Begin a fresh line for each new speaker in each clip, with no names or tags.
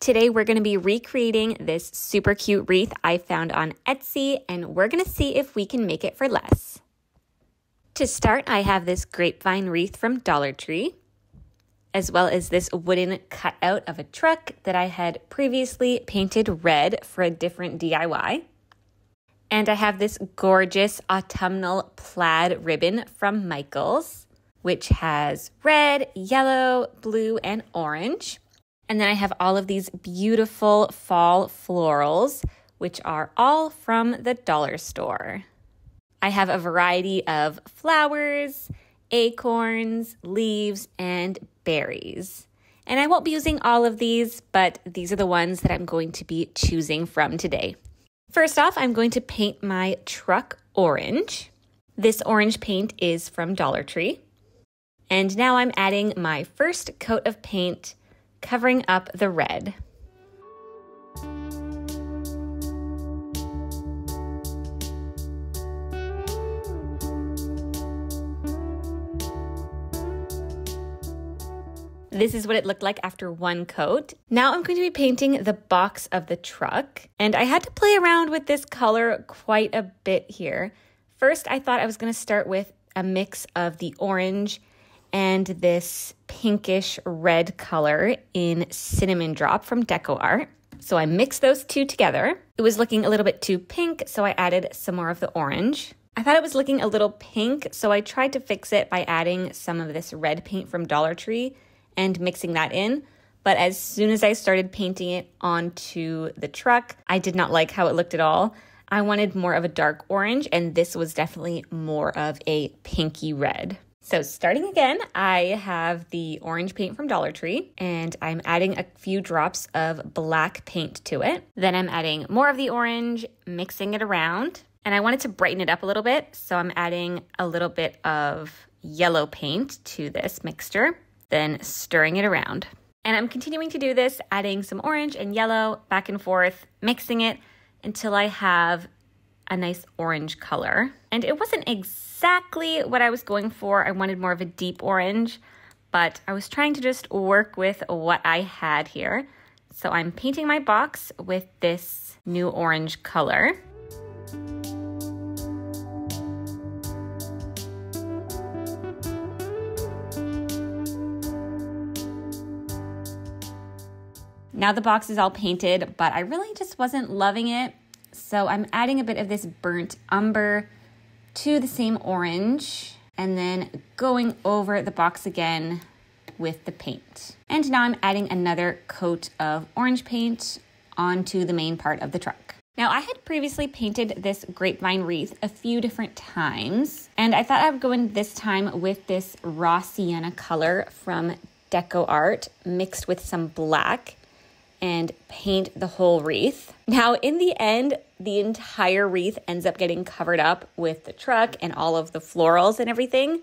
Today we're going to be recreating this super cute wreath I found on Etsy and we're going to see if we can make it for less. To start, I have this grapevine wreath from Dollar Tree, as well as this wooden cutout of a truck that I had previously painted red for a different DIY. And I have this gorgeous autumnal plaid ribbon from Michaels, which has red, yellow, blue, and orange. And then I have all of these beautiful fall florals, which are all from the dollar store. I have a variety of flowers, acorns, leaves, and berries. And I won't be using all of these, but these are the ones that I'm going to be choosing from today. First off, I'm going to paint my truck orange. This orange paint is from Dollar Tree. And now I'm adding my first coat of paint, covering up the red. This is what it looked like after one coat. Now I'm going to be painting the box of the truck. And I had to play around with this color quite a bit here. First, I thought I was going to start with a mix of the orange and this pinkish red color in Cinnamon Drop from Deco Art. So I mixed those two together. It was looking a little bit too pink, so I added some more of the orange. I thought it was looking a little pink, so I tried to fix it by adding some of this red paint from Dollar Tree and mixing that in. But as soon as I started painting it onto the truck, I did not like how it looked at all. I wanted more of a dark orange, and this was definitely more of a pinky red. So, starting again, I have the orange paint from Dollar Tree, and I'm adding a few drops of black paint to it. Then I'm adding more of the orange, mixing it around, and I wanted to brighten it up a little bit, so I'm adding a little bit of yellow paint to this mixture then stirring it around. And I'm continuing to do this, adding some orange and yellow back and forth, mixing it until I have a nice orange color. And it wasn't exactly what I was going for. I wanted more of a deep orange, but I was trying to just work with what I had here. So I'm painting my box with this new orange color. Now the box is all painted, but I really just wasn't loving it. So I'm adding a bit of this burnt umber to the same orange and then going over the box again with the paint. And now I'm adding another coat of orange paint onto the main part of the truck. Now, I had previously painted this grapevine wreath a few different times, and I thought I would go in this time with this raw sienna color from Deco Art mixed with some black and paint the whole wreath. Now, in the end, the entire wreath ends up getting covered up with the truck and all of the florals and everything.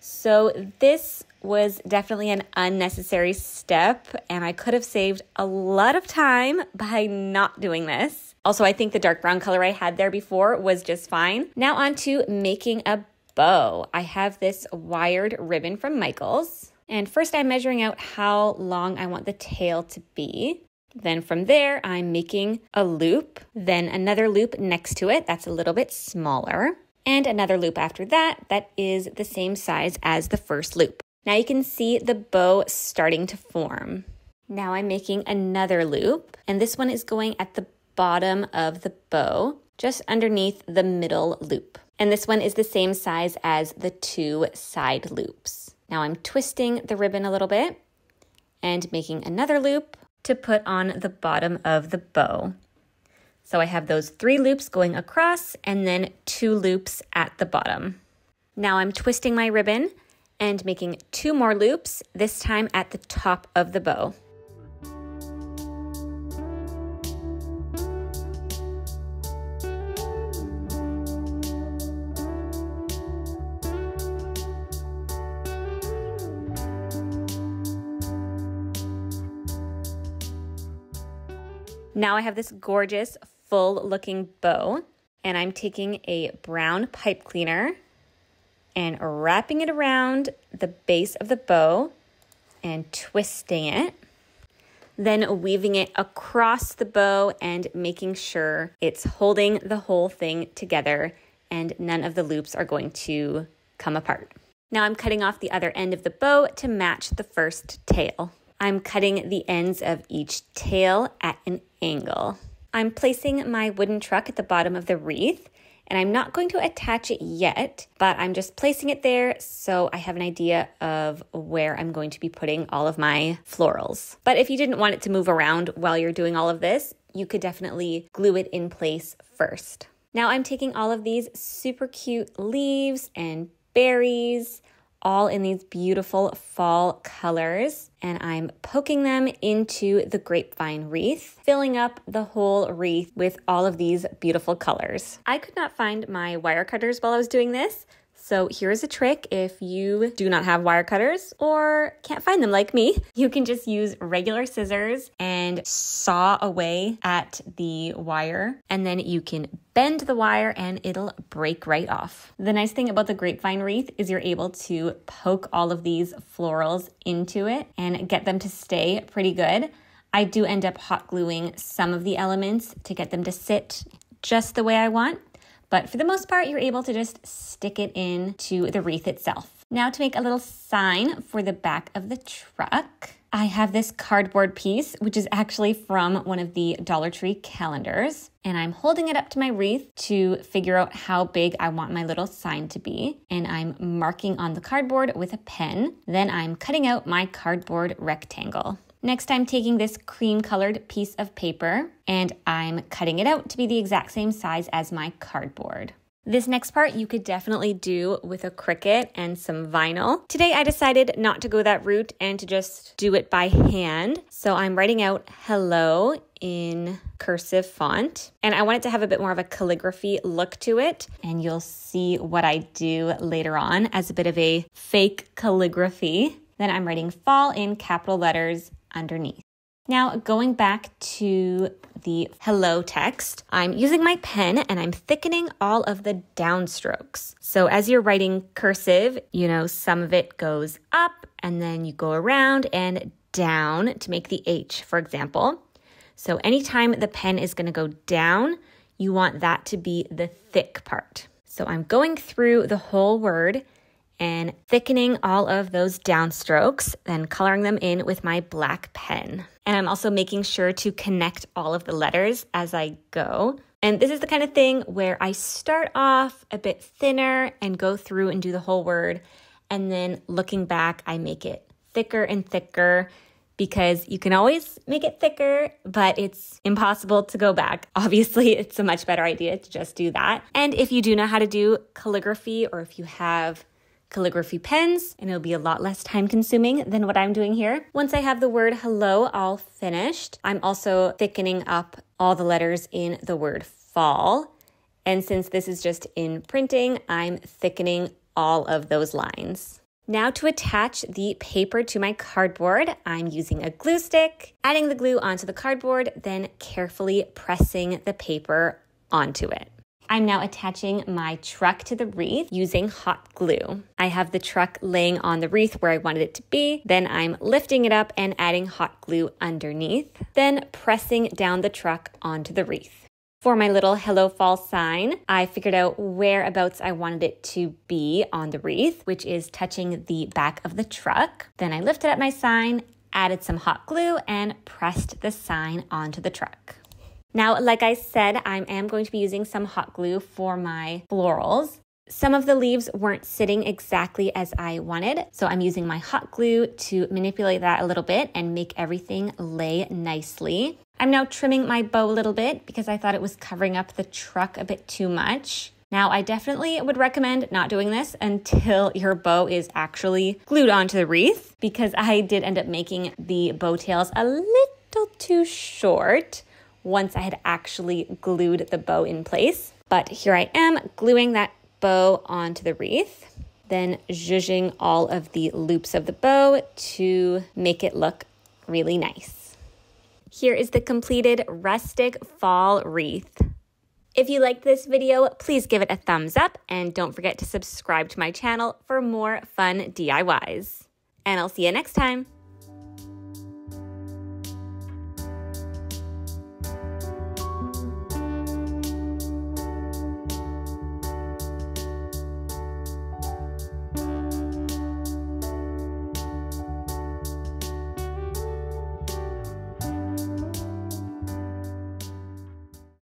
So, this was definitely an unnecessary step, and I could have saved a lot of time by not doing this. Also, I think the dark brown color I had there before was just fine. Now, on to making a bow. I have this wired ribbon from Michaels. And first, I'm measuring out how long I want the tail to be. Then from there, I'm making a loop, then another loop next to it that's a little bit smaller, and another loop after that that is the same size as the first loop. Now you can see the bow starting to form. Now I'm making another loop, and this one is going at the bottom of the bow, just underneath the middle loop. And this one is the same size as the two side loops. Now I'm twisting the ribbon a little bit and making another loop to put on the bottom of the bow. So I have those three loops going across and then two loops at the bottom. Now I'm twisting my ribbon and making two more loops, this time at the top of the bow. Now I have this gorgeous full looking bow and I'm taking a brown pipe cleaner and wrapping it around the base of the bow and twisting it. then weaving it across the bow and making sure it's holding the whole thing together and none of the loops are going to come apart. Now I'm cutting off the other end of the bow to match the first tail. I'm cutting the ends of each tail at an angle. I'm placing my wooden truck at the bottom of the wreath and I'm not going to attach it yet, but I'm just placing it there so I have an idea of where I'm going to be putting all of my florals. But if you didn't want it to move around while you're doing all of this, you could definitely glue it in place first. Now I'm taking all of these super cute leaves and berries, all in these beautiful fall colors, and I'm poking them into the grapevine wreath, filling up the whole wreath with all of these beautiful colors. I could not find my wire cutters while I was doing this, so here's a trick if you do not have wire cutters or can't find them like me, you can just use regular scissors and saw away at the wire and then you can bend the wire and it'll break right off. The nice thing about the grapevine wreath is you're able to poke all of these florals into it and get them to stay pretty good. I do end up hot gluing some of the elements to get them to sit just the way I want. But for the most part, you're able to just stick it in to the wreath itself. Now to make a little sign for the back of the truck, I have this cardboard piece, which is actually from one of the Dollar Tree calendars. And I'm holding it up to my wreath to figure out how big I want my little sign to be. And I'm marking on the cardboard with a pen. Then I'm cutting out my cardboard rectangle. Next, I'm taking this cream colored piece of paper and I'm cutting it out to be the exact same size as my cardboard. This next part you could definitely do with a Cricut and some vinyl. Today I decided not to go that route and to just do it by hand. So I'm writing out hello in cursive font and I want it to have a bit more of a calligraphy look to it and you'll see what I do later on as a bit of a fake calligraphy. Then I'm writing fall in capital letters underneath. Now, going back to the hello text, I'm using my pen and I'm thickening all of the downstrokes. So as you're writing cursive, you know, some of it goes up and then you go around and down to make the H, for example. So anytime the pen is going to go down, you want that to be the thick part. So I'm going through the whole word and thickening all of those downstrokes, then coloring them in with my black pen. And I'm also making sure to connect all of the letters as I go. And this is the kind of thing where I start off a bit thinner and go through and do the whole word. And then looking back, I make it thicker and thicker because you can always make it thicker, but it's impossible to go back. Obviously, it's a much better idea to just do that. And if you do know how to do calligraphy or if you have calligraphy pens, and it'll be a lot less time consuming than what I'm doing here. Once I have the word hello all finished, I'm also thickening up all the letters in the word fall. And since this is just in printing, I'm thickening all of those lines. Now to attach the paper to my cardboard, I'm using a glue stick, adding the glue onto the cardboard, then carefully pressing the paper onto it. I'm now attaching my truck to the wreath using hot glue. I have the truck laying on the wreath where I wanted it to be. Then I'm lifting it up and adding hot glue underneath, then pressing down the truck onto the wreath. For my little Hello Fall sign, I figured out whereabouts I wanted it to be on the wreath, which is touching the back of the truck. Then I lifted up my sign, added some hot glue, and pressed the sign onto the truck. Now, like I said, I am going to be using some hot glue for my florals. Some of the leaves weren't sitting exactly as I wanted, so I'm using my hot glue to manipulate that a little bit and make everything lay nicely. I'm now trimming my bow a little bit because I thought it was covering up the truck a bit too much. Now, I definitely would recommend not doing this until your bow is actually glued onto the wreath because I did end up making the bow tails a little too short once I had actually glued the bow in place. But here I am gluing that bow onto the wreath, then zhuzhing all of the loops of the bow to make it look really nice. Here is the completed rustic fall wreath. If you liked this video, please give it a thumbs up and don't forget to subscribe to my channel for more fun DIYs. And I'll see you next time.